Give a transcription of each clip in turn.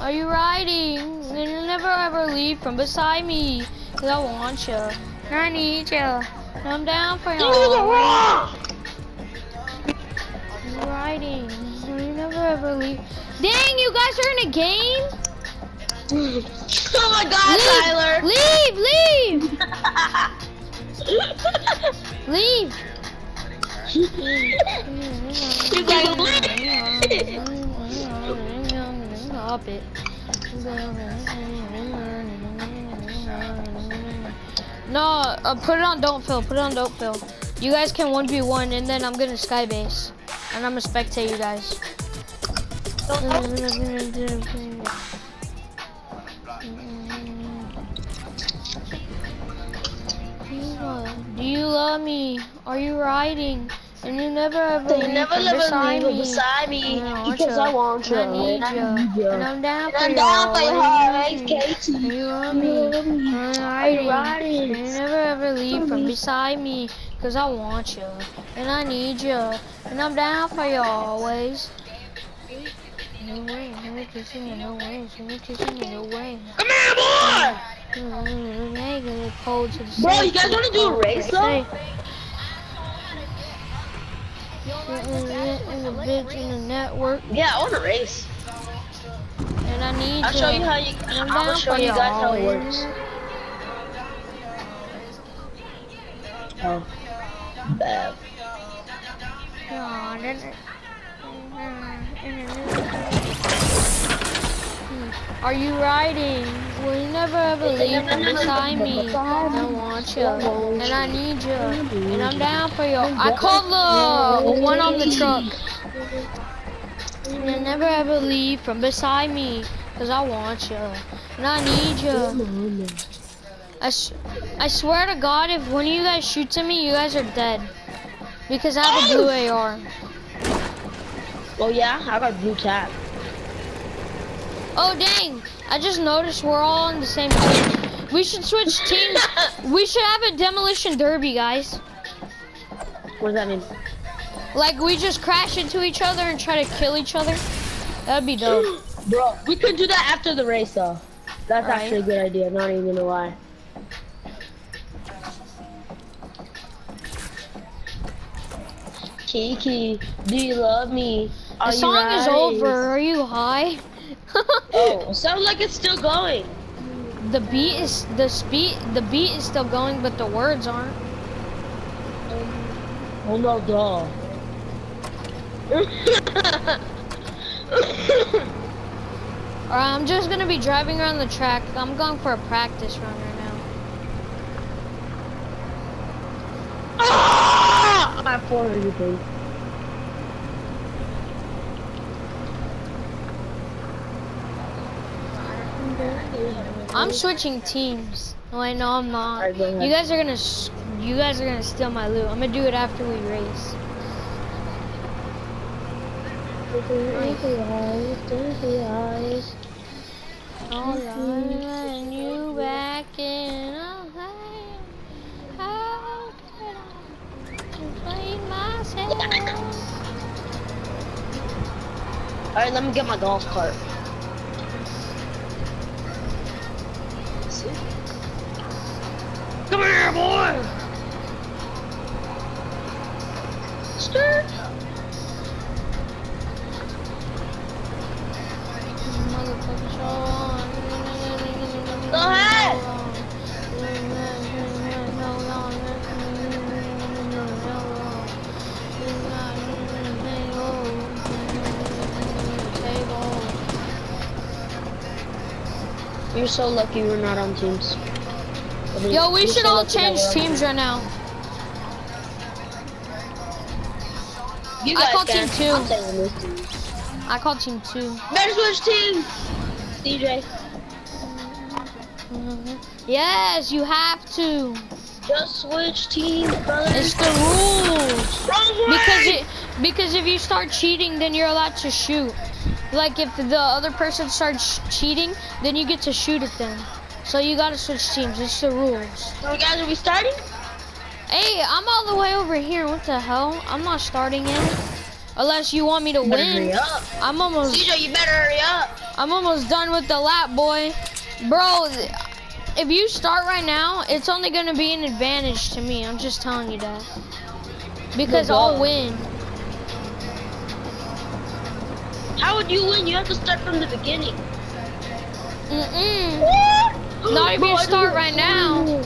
Are you riding? And you'll never ever leave from beside me. Cause I want you. And I need you. And I'm down for you. Are you riding? And you never ever leave. Dang, you guys are in a game? oh my god, Tyler! Leave! Leave! leave! you gotta leave! Stop it. No, uh, put it on don't fill, put it on don't fill. You guys can 1v1 and then I'm gonna skybase. And I'm gonna spectate you guys. Do you love me? Are you riding? And you never ever You leave never from beside me me. beside me I because you. I want you. And I need I you. you. And I'm down And for I'm you. down for you, always. Katie. You love me. You love me. And I'm riding. riding? And you never ever leave from beside me. Cause I want you. And I need you. And I'm down for you always. No way, no kissing you, no way, no kissing you, no way. Come here, boy! Mm-hmm. Hey, get cold to the Bro, you guys wanna do a race, they In the bitch in the network, Yeah, I want to race. and I need I'll show you how you. I'm gonna show you guys how it works. Oh, bad. Then- Are you riding? Will you never ever leave from beside me? I want you, and I need you, and I'm down for you. I called the one on the truck. You'll never ever leave from beside me, cause I want you, and I need you. I, I swear to God, if one of you guys shoots at me, you guys are dead. Because I have a blue AR. Oh yeah, I got blue tap. Oh dang! I just noticed we're all on the same team. We should switch teams. We should have a demolition derby, guys. What does that mean? Like we just crash into each other and try to kill each other. That'd be dope. Bro, we could do that after the race though. That's Alright. actually a good idea, not even gonna lie. Kiki, do you love me? The Are you song is over. Are you high? Oh, sounds like it's still going. The beat is the speed. The beat is still going, but the words aren't. Oh no, duh. Alright, I'm just gonna be driving around the track. I'm going for a practice run right now. ah! I have 400 things. I'm switching teams. Oh, I know I'm not. You guys are gonna, you guys are gonna steal my loot. I'm gonna do it after we race. All and you back in a lane. How could I blame myself? Alright, let me get my golf cart. So lucky we're not on teams. I mean, Yo, we you're should so all change teams right now. You I guys call can. team two. I'm staying on team. I call team two. Better switch teams. DJ, Yes, you have to. just switch teams, brother. It's the rules. Because it because if you start cheating, then you're allowed to shoot. Like if the other person starts cheating, then you get to shoot at them. So you gotta switch teams. It's the rules. So guys, are we starting? Hey, I'm all the way over here. What the hell? I'm not starting in. Unless you want me to win. hurry up. I'm almost CJ, you better hurry up. I'm almost done with the lap, boy. Bro, if you start right now, it's only gonna be an advantage to me. I'm just telling you that. Because I'll win. How would you win? You have to start from the beginning. Mm-mm. Not you start right now.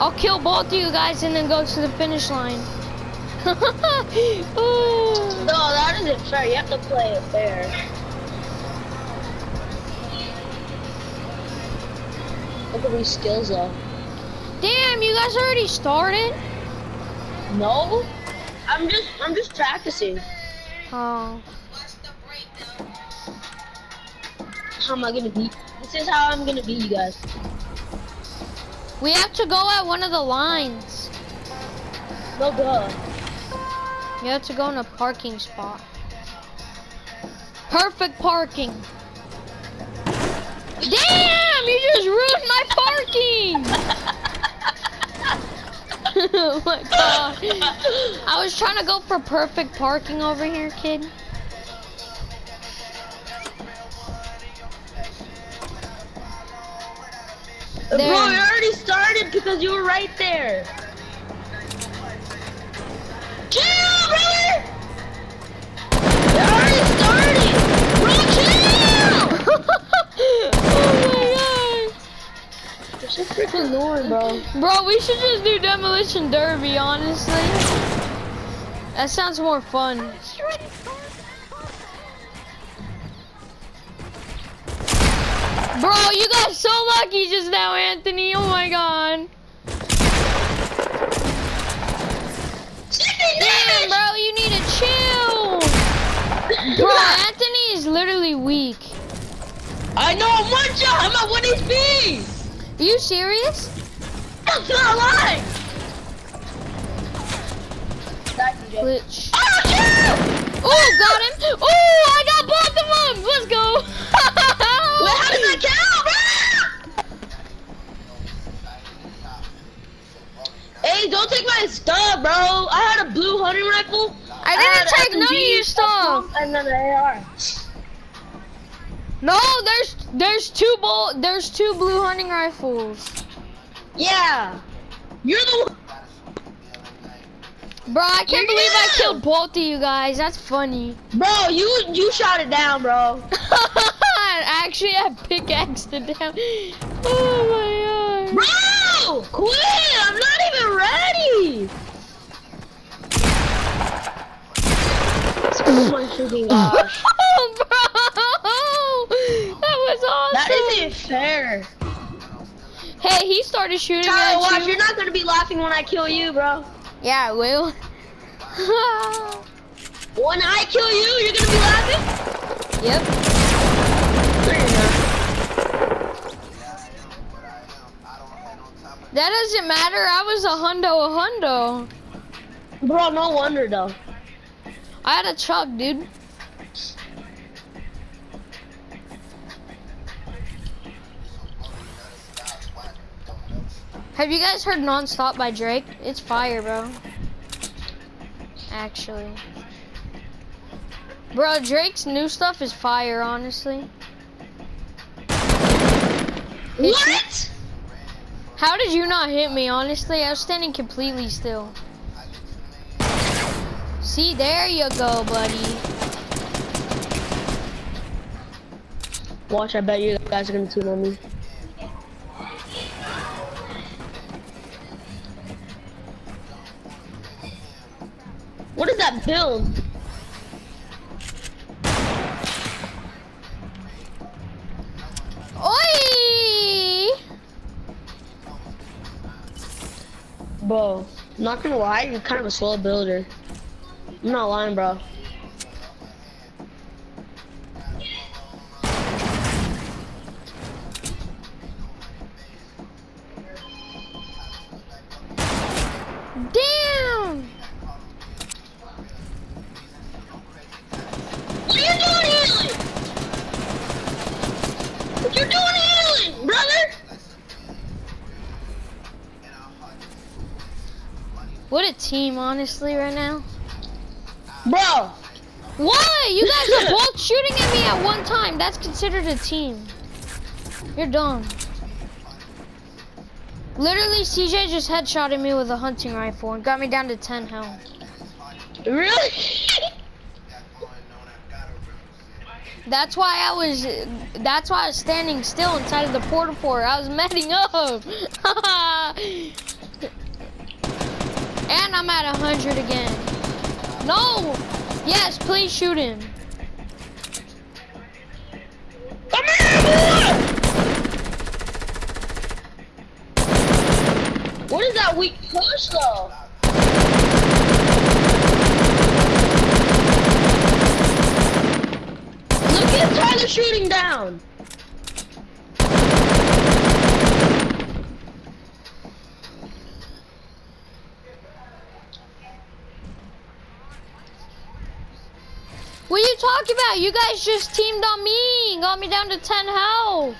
I'll kill both of you guys and then go to the finish line. No, that isn't fair. You have to play it fair. Look at these skills though. Damn, you guys already started? No, I'm just I'm just practicing. Oh. How am I gonna beat? This is how I'm gonna beat you guys. We have to go at one of the lines. No duh. You have to go in a parking spot. Perfect parking. Damn, you just ruined my parking. oh my god. I was trying to go for perfect parking over here, kid. Bro, it already started because you were right there. Chill, brother! It already started! Bro, chill! oh my You're so freaking annoying, bro. Bro, we should just do demolition derby, honestly. That sounds more fun. Bro, you got so lucky just now, Anthony. Oh my god. Damn, bro, you need to chill. Bro, Anthony is literally weak. I know I'm one shot. I'm at one HP. Are you serious? That's not a lie. Glitch. Oh! Oh, got him. Oh, I got both of them. Let's go. Wait, how does that count, bro? Hey, don't take my stuff, bro. I had a blue hunting rifle. I didn't had take none of SMG, your. And then an AR. No, there's there's two bull there's two blue hunting rifles. Yeah. You're the one. Bro, I can't Yeah. believe I killed both of you guys. That's funny. Bro, you you shot it down, bro. Actually, I pickaxed it down. Oh my god. Bro, quit! I'm not even ready. Oh my freaking gosh. Oh, bro! That was awesome. That isn't fair. Hey, he started shooting Tyler, at watch, you. you're not gonna be laughing when I kill you, bro. Yeah, I will. When I kill you, you're gonna be laughing? yep. No, you're not. That doesn't matter. I was a hundo, a hundo. Bro, no wonder though. I had a truck, dude. Have you guys heard Non-Stop by Drake? It's fire, bro. Actually. Bro, Drake's new stuff is fire, honestly. What? How did you not hit me, honestly? I was standing completely still. See, there you go, buddy. Watch, I bet you guys are gonna team on me. What is that build? Oi! Bro, not gonna lie, you're kind of a slow builder. I'm not lying, bro. Damn! What are you doing healing? What you doing healing, brother? What a team, honestly, right now. Bro, What? You guys are both shooting at me at one time. That's considered a team. You're dumb. Literally, CJ just headshotted me with a hunting rifle and got me down to 10 health. Really? That's why I was, that's why I was standing still inside of the Port-a-Fort. I was meting up. and I'm at 100 again. No! Yes, please shoot him. Come here, boy! What is that weak push, though? Look at Tyler shooting down. Talking about? You guys just teamed on me and got me down to 10 health.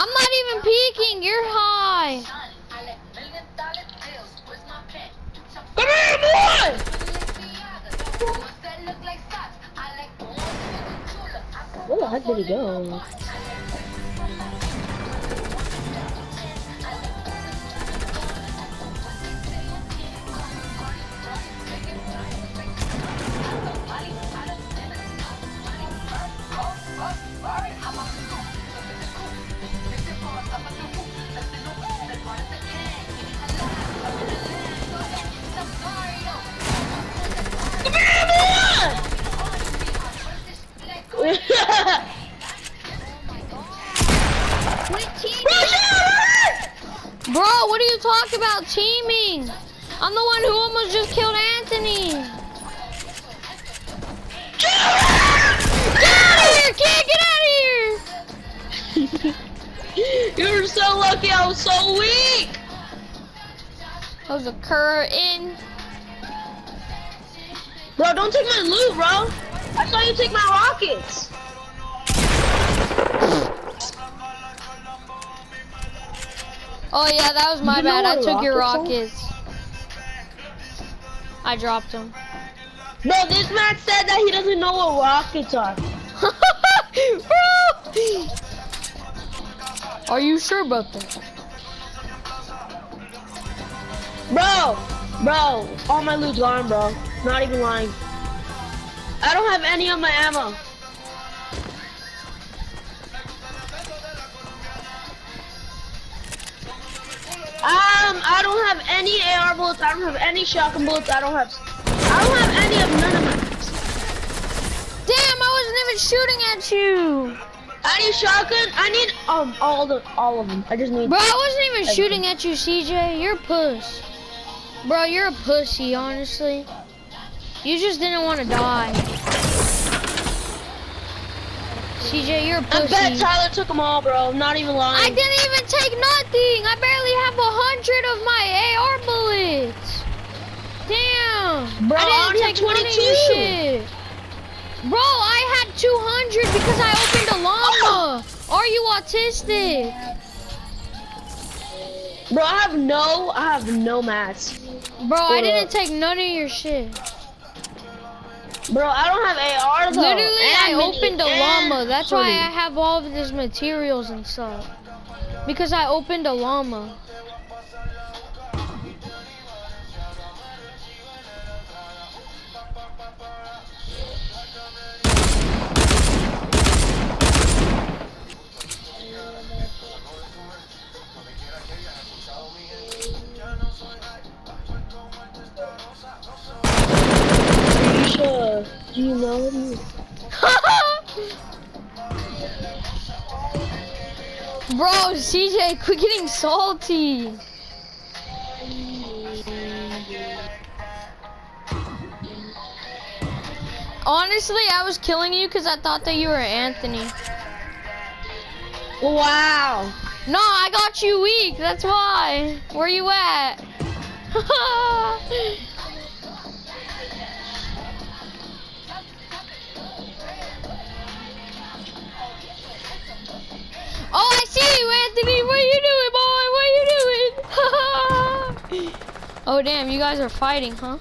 I'm not even peeking. You're high. Come here, boy! Where the heck did he go? What are you talking about? Teaming. I'm the one who almost just killed Anthony. Get out of here, kid! Get out of here! You're so lucky I was so weak! That was a curtain. Bro, don't take my loot, bro. I saw you take my rockets. Oh yeah, that was my bad. I took your rockets rockets. I dropped them. Bro, this man said that he doesn't know what rockets are. Bro! Are you sure about that? Bro, bro, all my loot's gone, bro. Not even lying. I don't have any of my ammo. Um, I don't have any AR bullets. I don't have any shotgun bullets. I don't have. I don't have any of none of my. Damn, I wasn't even shooting at you. I need shotgun. I need um all the all of them. I just need. Bro, I wasn't even shooting at you, CJ. You're a puss. Bro, you're a pussy, honestly. You just didn't want to die. CJ, you're a I bet. Tyler took them all, bro. I'm not even lying. I didn't even take nothing. I barely have a hundred of my AR bullets. Damn. Bro, I I didn't have take none of your shit. Bro, I had 200 because I opened a llama. Are you autistic? Bro, I have no. I have no mats. Bro, I didn't up. take none of your shit. Bro, I don't have AR though. Literally, I And mini- opened a llama. That's why. I have all of these materials and stuff. Because I opened a llama. Do you know me? Bro, CJ, quit getting salty. Honestly, I was killing you because I thought that you were Anthony. Wow. No, I got you weak. That's why. Where you at? oh, I see you, Anthony. What are you doing, boy? What are you doing? Oh damn, you guys are fighting, huh?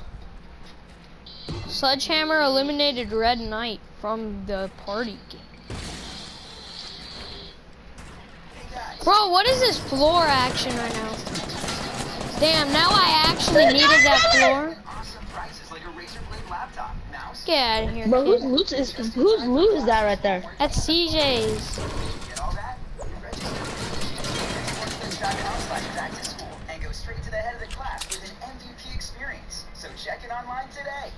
Sledgehammer eliminated Red Knight from the party game. Bro, what is this floor action right now? Damn, now I actually needed that floor. Get out of here, Bro, whose loot is whose loot is that right there? That's CJ's. And go straight to the head of the class with an MVP experience. So check it online today.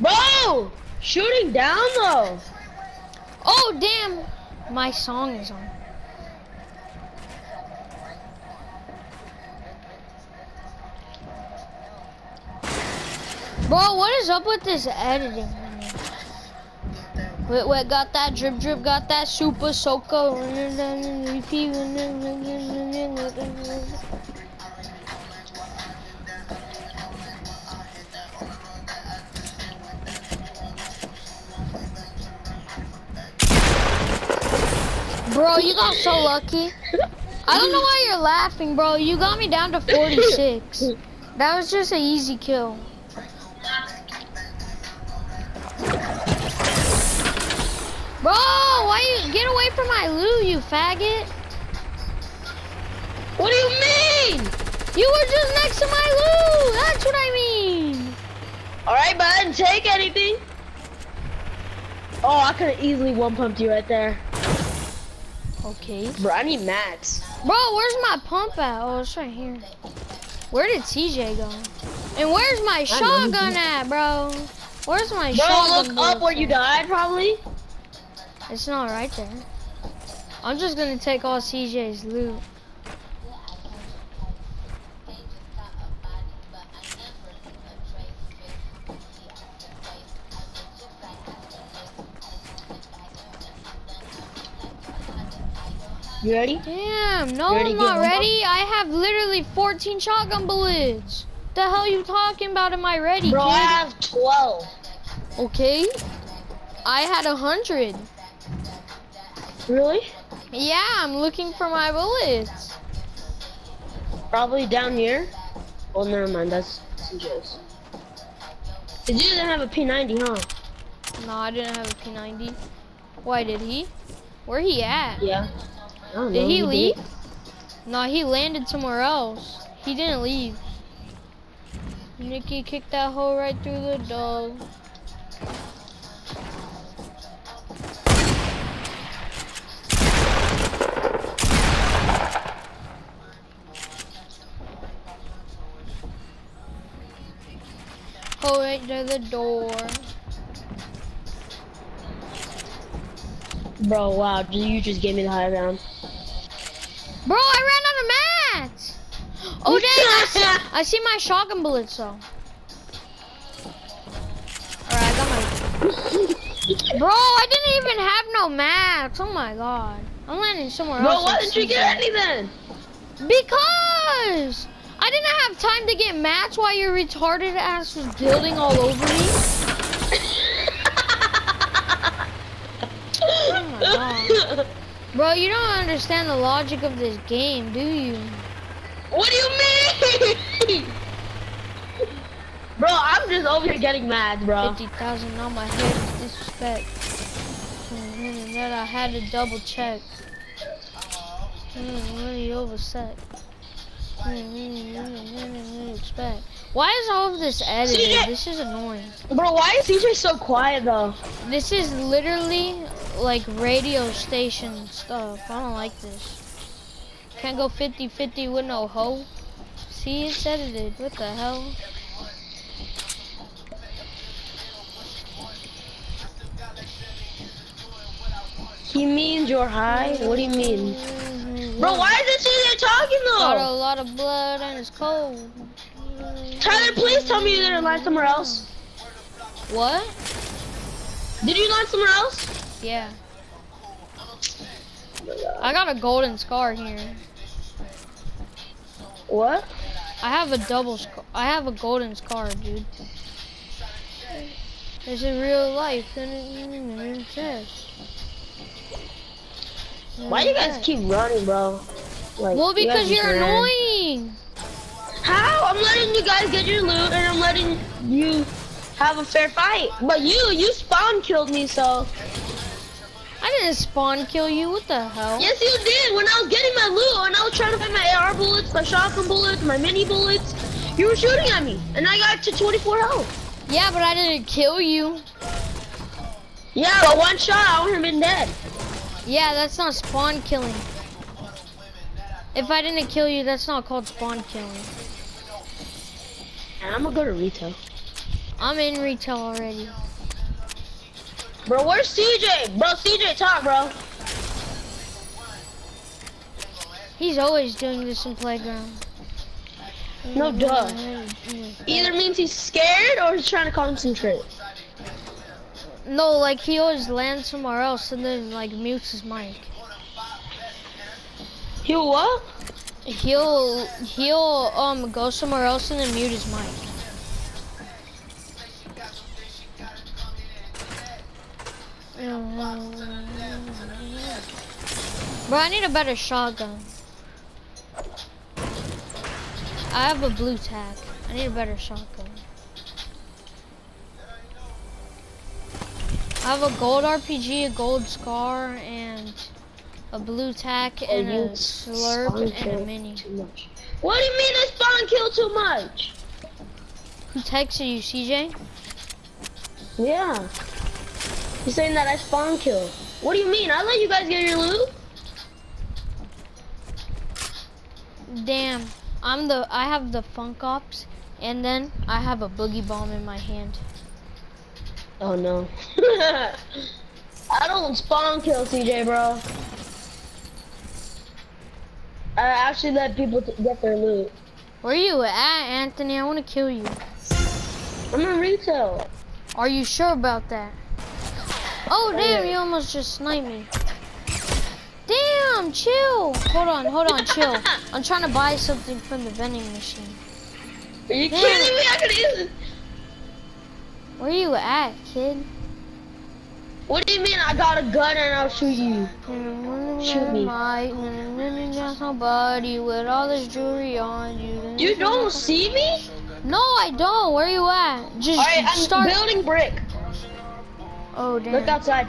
Bro, shooting down though. Oh damn, my song is on. Bro, what is up with this editing? Wait, wait, got that drip drip, got that super soaker. Bro, you got so lucky. I don't know why you're laughing, bro. You got me down to 46. That was just an easy kill. Bro, why you get away from my loot, you faggot? What do you mean? You were just next to my loot. That's what I mean. All right, but I didn't take anything. Oh, I could have easily one pumped you right there. Okay. Bro, I need max. Bro, where's my pump at? Oh, it's right here. Where did TJ go? And where's my shotgun at, bro? Where's my shotgun? Bro, look up where you died, probably. It's not right there. I'm just gonna take all CJ's loot. You ready? Damn, no, ready I'm not ready. I have literally 14 shotgun bullets. The hell you talking about? Am I ready, Bro, I have 12. Okay. I had a hundred. Really? Yeah, I'm looking for my bullets. Probably down here. Well, never mind. That's. The dude didn't have a P90, huh? No, I didn't have a P90. Why did he? Where he at? Yeah. Did know, he leave? did. No, he landed somewhere else. He didn't leave. Nikki kicked that hole right through the door. Right to the door. Bro, wow. You just gave me the high ground. Bro, I ran out of mats. Oh dang! I see, I see my shotgun bullets though. Alright, I got my. Bro, I didn't even have no mats. Oh my god. I'm landing somewhere Bro, else. Bro, why didn't you get any then? Because have time to get mats while your retarded ass was building all over me. Oh. Bro, you don't understand the logic of this game, do you? What do you mean? bro, I'm just over here getting mad, bro. 50,000 on my head is disrespect. And that I had to double check. Mm, really overset. Why is all of this edited? CJ! This is annoying. Bro, why is CJ so quiet though? This is literally like radio station stuff. I don't like this. Can't go 50-50 with no hoe. See, it's edited. What the hell? He means you're high? What do you mean? Bro, why is this CJ talking though? Got a lot of blood and it's cold. Tyler, please tell me you didn't land somewhere else. What? Did you land somewhere else? Yeah. I got a golden scar here. What? I have a double scar. I have a golden scar, dude. Is real life, and it, it says. Why you guys keep running, bro? Like, Well, because you're ran. annoying. How? I'm letting you guys get your loot, and I'm letting you have a fair fight. But you, you spawn killed me, so. I didn't spawn kill you. What the hell? Yes, you did. When I was getting my loot, and I was trying to find my AR bullets, my shotgun bullets, my mini bullets, you were shooting at me, and I got to 24 health. Yeah, but I didn't kill you. Yeah, but one shot, I would have been dead. Yeah, that's not spawn killing. If I didn't kill you, that's not called spawn killing. And I'm gonna go to retail. I'm in retail already. Bro, where's CJ? Bro, CJ, talk, bro. He's always doing this in playground. No mm-hmm. duh. Either means he's scared or he's trying to concentrate. No, like he always lands somewhere else and then like mutes his mic. He'll what? He'll he'll um go somewhere else and then mute his mic. Bro, I need a better shotgun. I have a blue tack. I need a better shotgun. I have a gold RPG, a gold scar, and a blue tack, and Oh, you a slurp, and a mini. Too much. What do you mean I spawn kill too much? Who texted you, CJ? Yeah. He's saying that I spawn kill. What do you mean? I let you guys get your loot. Damn, I'm the, I have the funk ops, and then I have a boogie bomb in my hand. Oh no. I don't spawn kill CJ, bro. I actually let people t- get their loot. Where are you at, Anthony? I want to kill you. I'm in retail. Are you sure about that? Oh, damn, you almost just sniped me. Damn, chill. Hold on, hold on, chill. I'm trying to buy something from the vending machine. Are you Damn. kidding me? I could use it. Where you at, kid? What do you mean I got a gun and I'll shoot you? Shoot me. Nobody with all this jewelry on you. You don't see me? No, I don't. Where you at? Just Alright, I'm start. building brick. Oh damn. Look outside.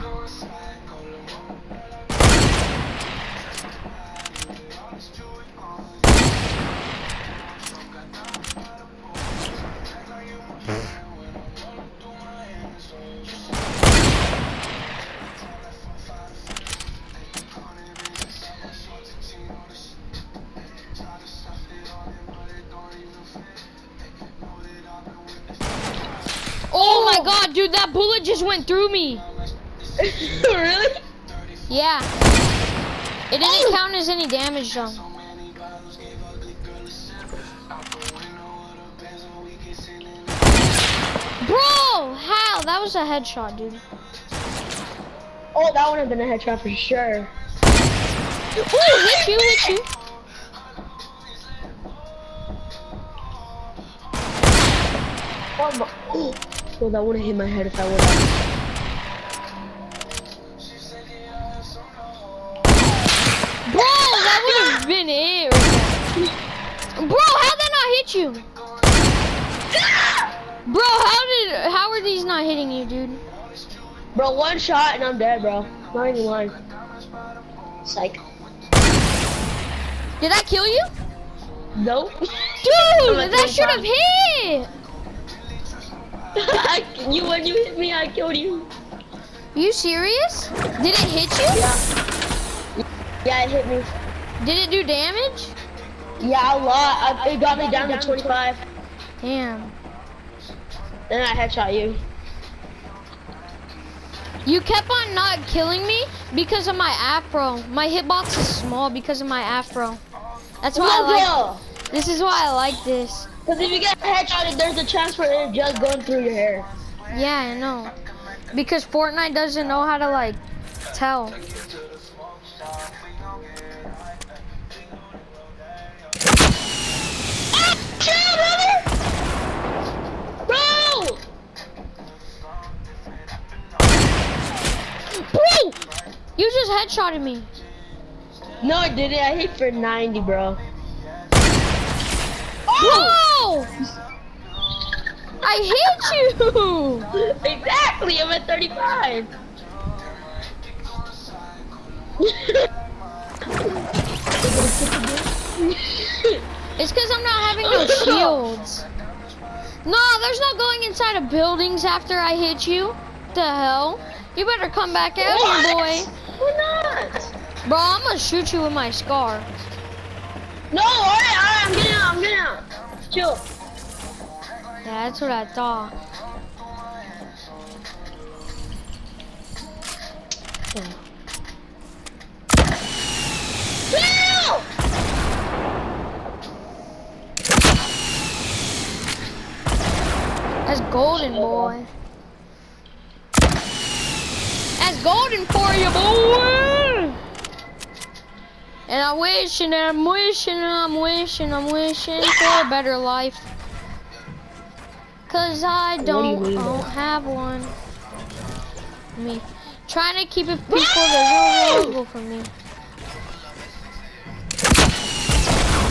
That bullet just went through me. really? Yeah. It didn't oh. count as any damage though. Bro, how? That was a headshot, dude. Oh, that would have been a headshot for sure. Ooh, hit you, hit you. Oh, that would have hit my head if I would have. Bro, that would have been it. Bro, how'd that not hit you? Bro, how did, how are these not hitting you, dude? Bro, one shot and I'm dead, bro. Not even lying. Psych. Did I kill you? Nope. Dude, that should have hit. I, you when you hit me, I killed you. you serious? Did it hit you? Yeah. Yeah, it hit me. Did it do damage? Yeah, a lot. I, it got me down to 25. Damn. Then I headshot you. You kept on not killing me because of my afro. My hitbox is small because of my afro. That's why I like. This is why I like this. Because if you get headshotted, there's a chance for it just going through your hair. Yeah, I know. Because Fortnite doesn't know how to like tell. Chill, brother! Bro! Bro, you just headshotted me. No, I didn't. I hit for 90, bro. Whoa! I hit you! exactly. I'm at 35. It's because I'm not having no shields. No, there's no going inside of buildings after I hit you. The hell? You better come back out here, boy. We're not. Bro, I'm gonna shoot you with my scar. No, alright, alright, I'm I'm getting out. Chill. That's what I thought. That's golden, boy. That's golden for you, boy. And I'm wishing, and I'm wishing, and I'm wishing, I'm wishing for a better life. Cause I do don't, mean, don't have one. Me. Trying to keep it peaceful, there's no rule for me.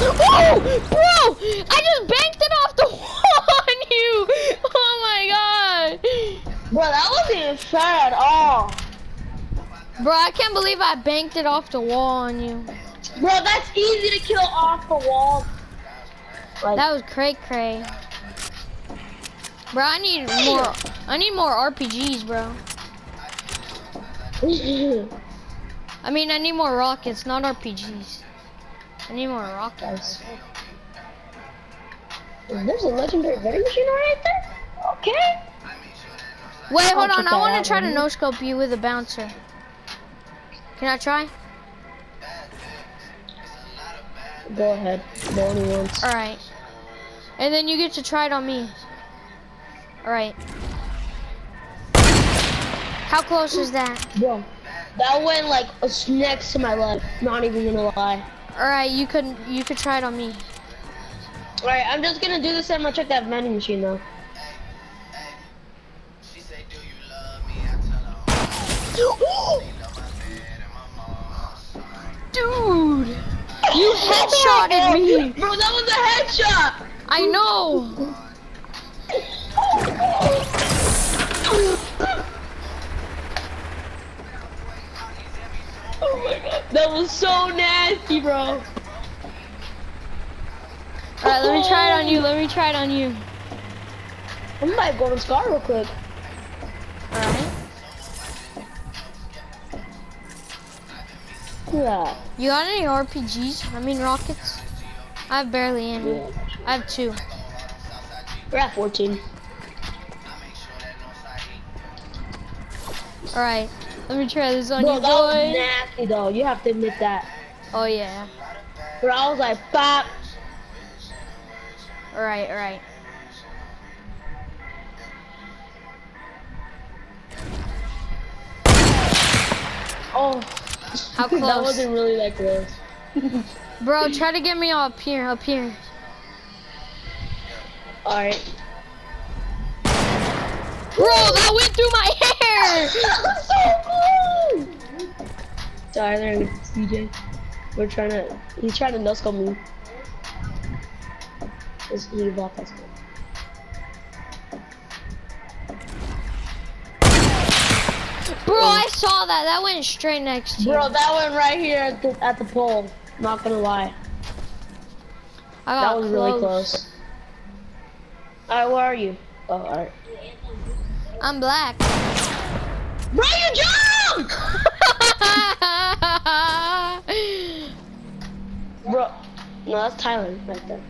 Oh, bro! I just banked it off the wall on you! Oh my god! Bro, that wasn't even fair at all. Bro, I can't believe I banked it off the wall on you. Bro, that's easy to kill off the wall. Like, That was cray cray. Bro, I need more. I need more RPGs, bro. I mean, I need more rockets, not RPGs. I need more rockets. There's a legendary vending machine right there? Okay. Wait, hold on. I want to try to no scope you with a bouncer. Can I try? Go ahead. Go only once. All right. And then you get to try it on me. All right. How close is that? Bro, that went like a s- next to my leg. Not even gonna lie. All right, you could you could try it on me. Alright, I'm just gonna do this and I'm gonna check that vending machine though. She say, Dude, you headshotted me. Bro, that was a headshot! I know. Oh my god. That was so nasty, bro. All right, let me try it on you. Let me try it on you. I might go to Scar real quick. Yeah. You got any RPGs? I mean rockets? I have barely any. yeah. I have two. We're at 14. All right. Let me try this on Bro, you, that was boy. nasty though. You have to admit that. Oh yeah. Bro, I was like, bop. All right. All right. Oh. How close? that wasn't really that close. Bro, try to get me up here. Up here. Alright. Bro, that went through my hair. so cool! Tyler and CJ. We're trying to, he's trying to no scope me. Just leave off that scope. Saw that. That went straight next to you. Bro, that one right here at the, at the pole. Not gonna lie. I That was really close. Alright, where are you? Oh, alright. I'm black. Bro, you jumped! Bro, no, that's Tyler right there.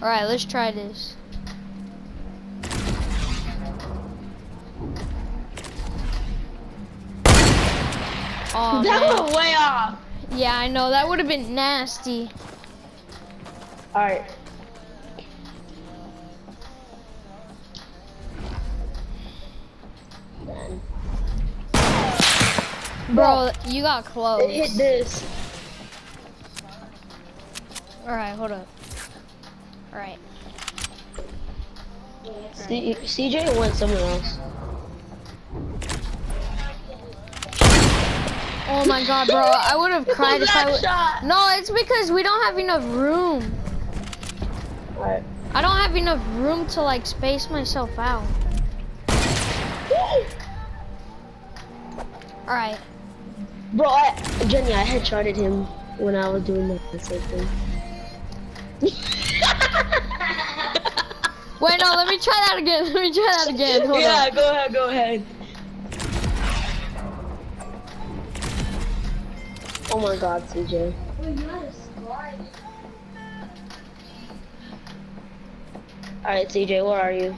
All right, let's try this. Oh that man. went way off. Yeah, I know. That would have been nasty. Alright. Bro, you got close. It hit this. All right, hold up. All right. C CJ went somewhere else. Oh my god, bro. I would have cried if I would. shot? No, it's because we don't have enough room. Alright. I don't have enough room to like space myself out. Alright. Bro, I, Jenny, I headshotted him when I was doing the same thing. Wait, no, let me try that again. Let me try that again. Hold yeah, on. go ahead, go ahead. Oh my god, CJ. Alright, CJ, where are you?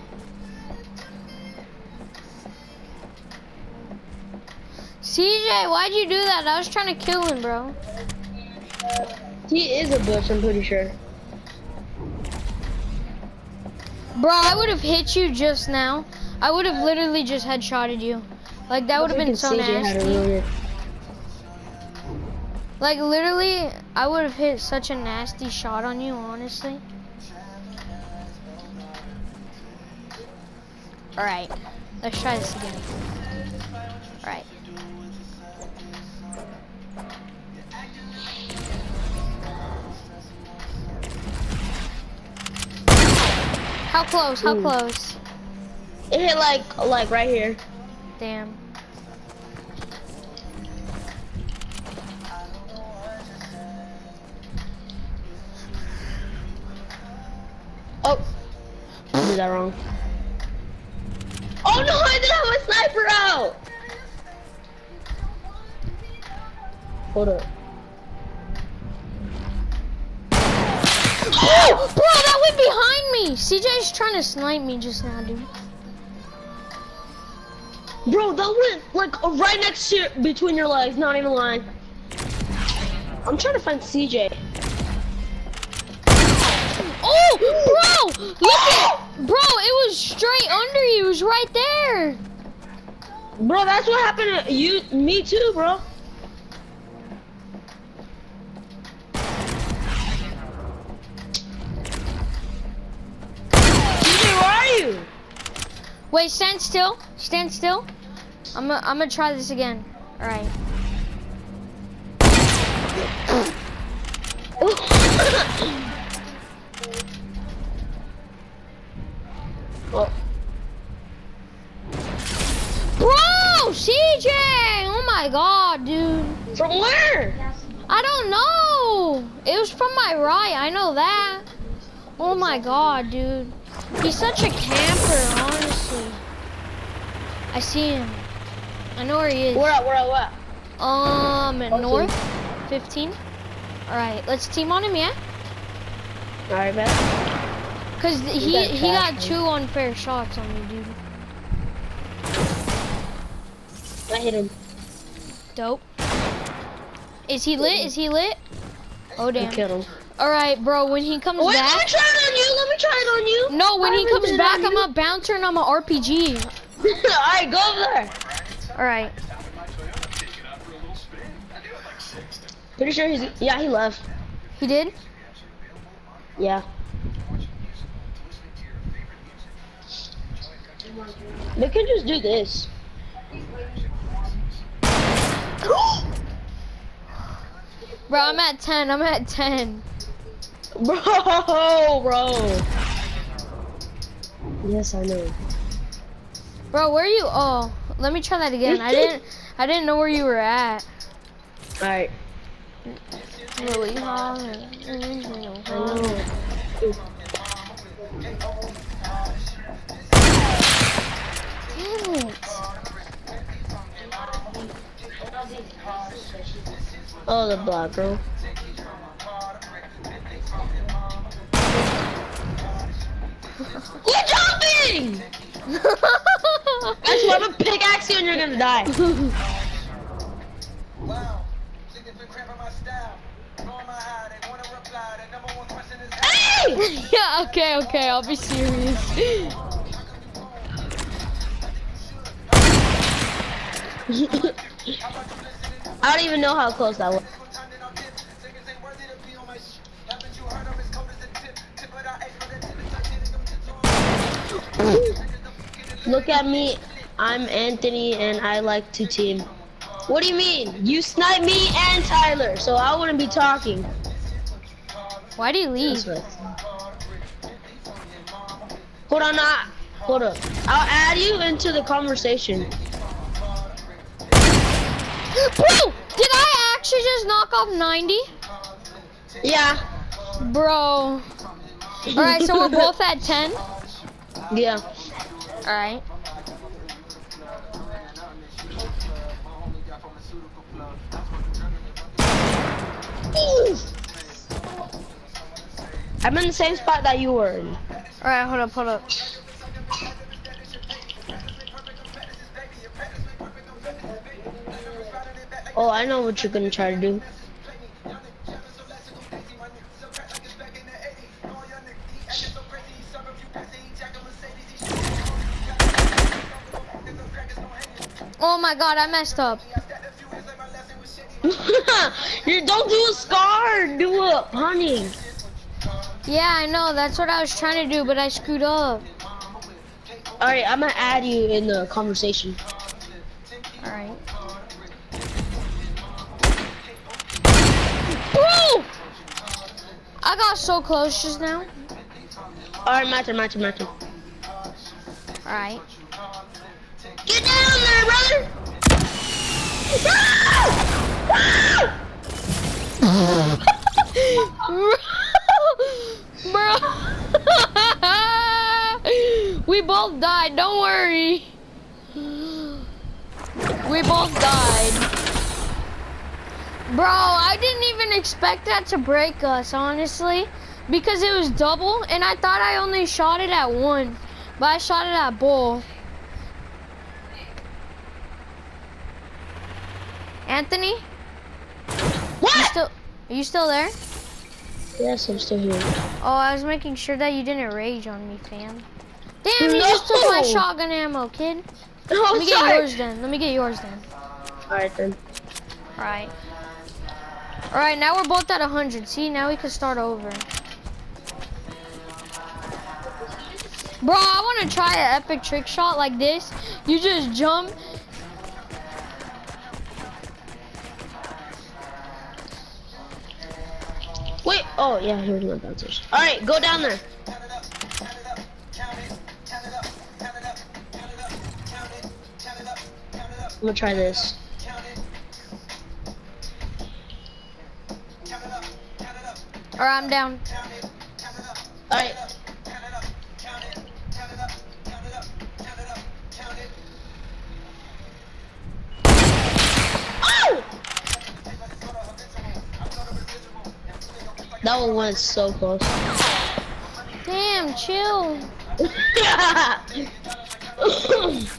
CJ, why'd you do that? I was trying to kill him, bro. He is a bush, I'm pretty sure. Bro, I would have hit you just now. I would have literally just headshotted you. Like, that would have been so CJ nasty. Like, literally, I would have hit such a nasty shot on you, honestly. Alright, let's try this again. Alright. How close? How Ooh. close? It hit like, like right here. Damn. Did that wrong. Oh no, I didn't have my sniper out. Hold up. Oh, bro, that went behind me. CJ's trying to snipe me just now, dude. Bro, that went like uh, right next to between your legs, not even lying. I'm trying to find CJ. Oh, bro, look at, was straight under you. It was right there. Bro, that's what happened to you, me too, bro. Where are you? Wait, stand still. Stand still. I'm gonna, I'm gonna try this again. All right. oh, Bro, CJ! Oh my god, dude. from where? I don't know. It was from my right. I know that. Oh my god, dude. He's such a camper, honestly. I see him. I know where he is. Where at? Where at? Where at? Um, north, 15. All right, let's team on him, yeah? All right, man. Cause he got he got two unfair shots on me, dude. I hit him. Dope. Is he lit? Is he lit? Oh damn. killed him. All right, bro. When he comes Wait, let me back, try it on you. Let me try it on you. no. When I he comes back, I'm a bouncer and I'm a RPG. All right, go over there. All right. Pretty sure he's. Yeah, he left. He did. Yeah. They can just do this. Bro, I'm at 10. I'm at 10. Bro, bro. Yes, I know. Bro, where are you? Oh, let me try that again. I didn't. I didn't know where you were at. All right. Holland. Oh, the black girl. Quit jumping! I why I'm a pickaxe you and you're gonna die. Wow. Niggas been cramping my style. Knowing my high, they wanna reply. The number one question is Hey! yeah. Okay. Okay. I'll be serious. I don't even know how close that was. Niggas ain't worthy to be on my sh- Haven't you heard of as cold as a tip? Tip of the ice, but that tip is like hitting them tips on. Look at me. I'm Anthony and I like to team. What do you mean? You sniped me and Tyler, so I wouldn't be talking. Why do you leave? Right. Hold on, uh, hold up. I'll add you into the conversation. Bro, did I actually just knock off 90? Yeah. Bro. Alright, so we're both at 10? Yeah. Alright. I'm in the same spot that you were in. Alright, hold up, hold up. Oh, I know what you're gonna try to do. Oh my god, I messed up. you don't do a scar, do a honey. Yeah, I know, that's what I was trying to do, but I screwed up. Alright, I'm gonna add you in the conversation. Alright. I got so close just now. Alright, my turn, my turn, my turn. Alright. Get down there, brother! Bro. we both died, don't worry. We both died. Bro, I didn't even expect that to break us, honestly. Because it was double, and I thought I only shot it at one. But I shot it at both. Anthony? What? You still, are you still there? Yes, I'm still here. Oh, I was making sure that you didn't rage on me, fam. Damn, you just took my shotgun ammo, kid. Oh, Let me get yours then. Let me get yours then. Alright then. Alright. Alright, now we're both at 100. See, now we can start over. Bro, I want to try an epic trick shot like this. You just jump. Wait, oh yeah, here's my bouncers. Alright, go down there. I'm gonna try this. Alright, I'm down. Alright. Oh! That one went so close. Damn, chill.